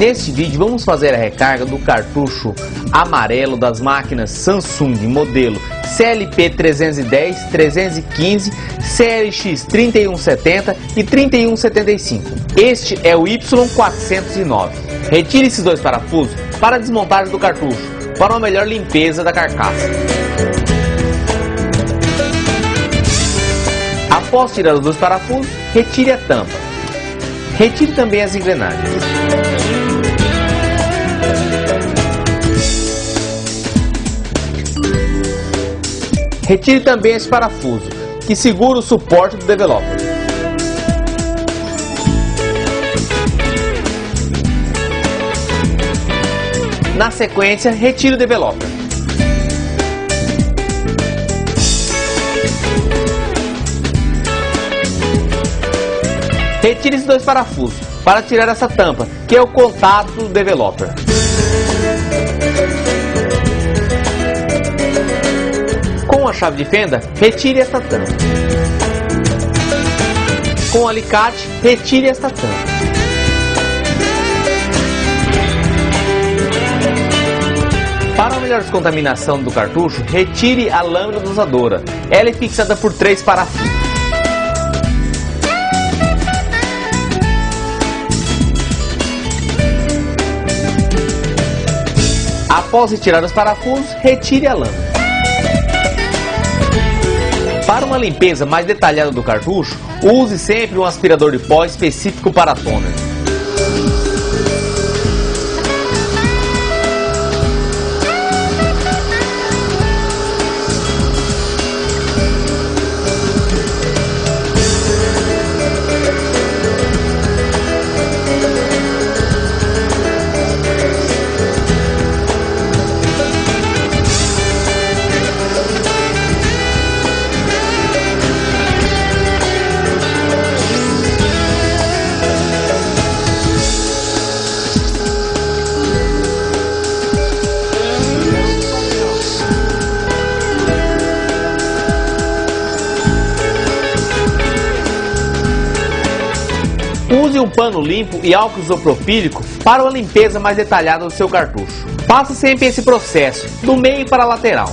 Neste vídeo vamos fazer a recarga do cartucho amarelo das máquinas Samsung modelo CLP 310, 315, CLX 3170 e 3175. Este é o Y409. Retire esses dois parafusos para a desmontagem do cartucho, para uma melhor limpeza da carcaça. Após tirar os dois parafusos, retire a tampa. Retire também as engrenagens. Retire também esse parafuso, que segura o suporte do developer. Na sequência, retire o developer. Retire esses dois parafusos para tirar essa tampa, que é o contato do developer. Com a chave de fenda, retire esta tampa. Com o alicate, retire esta tampa. Para melhor descontaminação do cartucho, retire a lâmina dosadora. Ela é fixada por três parafusos. Após retirar os parafusos, retire a lâmina. Para uma limpeza mais detalhada do cartucho, use sempre um aspirador de pó específico para toner. Um pano limpo e álcool isopropílico para uma limpeza mais detalhada do seu cartucho. Faça sempre esse processo, do meio para a lateral.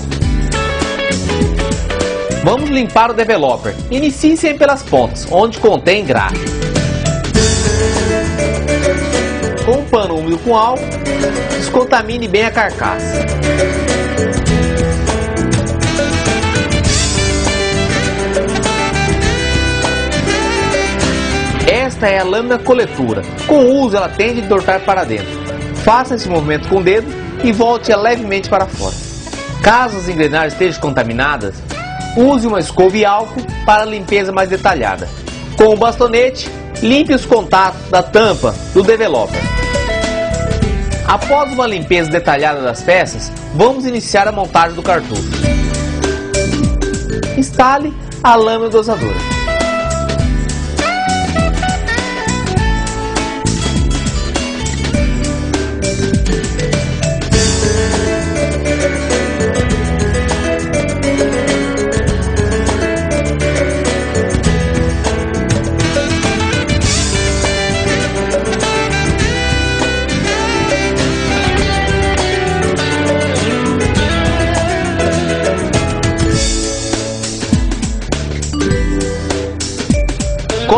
Vamos limpar o developer. Inicie sempre pelas pontas, onde contém graxa. Com um pano úmido com álcool, descontamine bem a carcaça. Esta é a lâmina coletura. Com o uso, ela tende a entortar para dentro. Faça esse movimento com o dedo e volte-a levemente para fora. Caso as engrenagens estejam contaminadas, use uma escova e álcool para a limpeza mais detalhada. Com o bastonete, limpe os contatos da tampa do developer. Após uma limpeza detalhada das peças, vamos iniciar a montagem do cartucho. Instale a lâmina dosadora.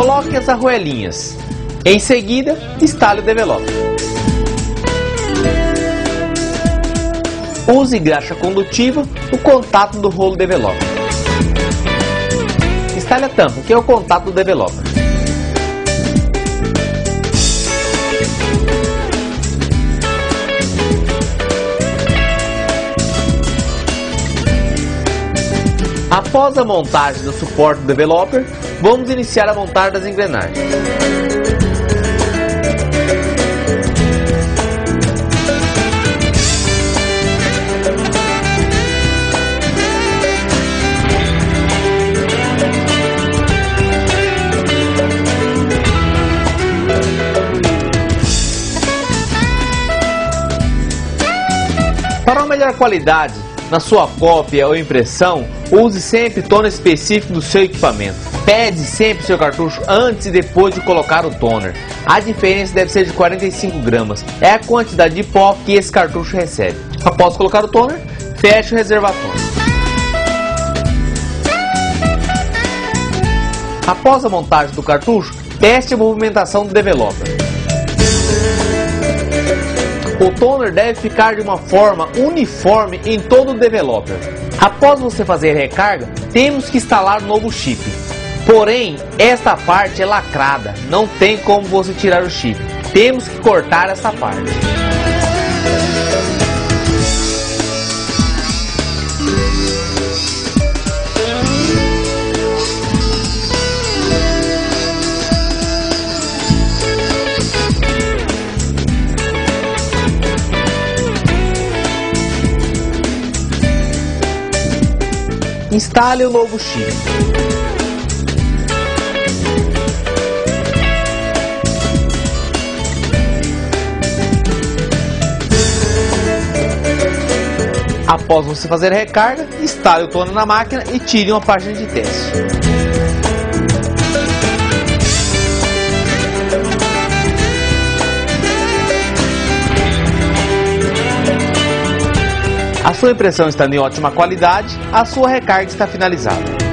Coloque as arruelinhas. Em seguida, instale o developer. Use graxa condutiva no contato do rolo developer. Instale a tampa, que é o contato do developer. Após a montagem do suporte do developer, vamos iniciar a montagem das engrenagens. Para uma melhor qualidade na sua cópia ou impressão, use sempre tono específico do seu equipamento. Pede sempre seu cartucho antes e depois de colocar o toner. A diferença deve ser de 45 gramas. É a quantidade de pó que esse cartucho recebe. Após colocar o toner, feche o reservatório. Após a montagem do cartucho, teste a movimentação do developer. O toner deve ficar de uma forma uniforme em todo o developer. Após você fazer recarga, temos que instalar o novo chip. Porém, esta parte é lacrada, não tem como você tirar o chip. Temos que cortar essa parte. Instale o novo chip. Após você fazer a recarga, instale o toner na máquina e tire uma página de teste. A sua impressão está em ótima qualidade, a sua recarga está finalizada.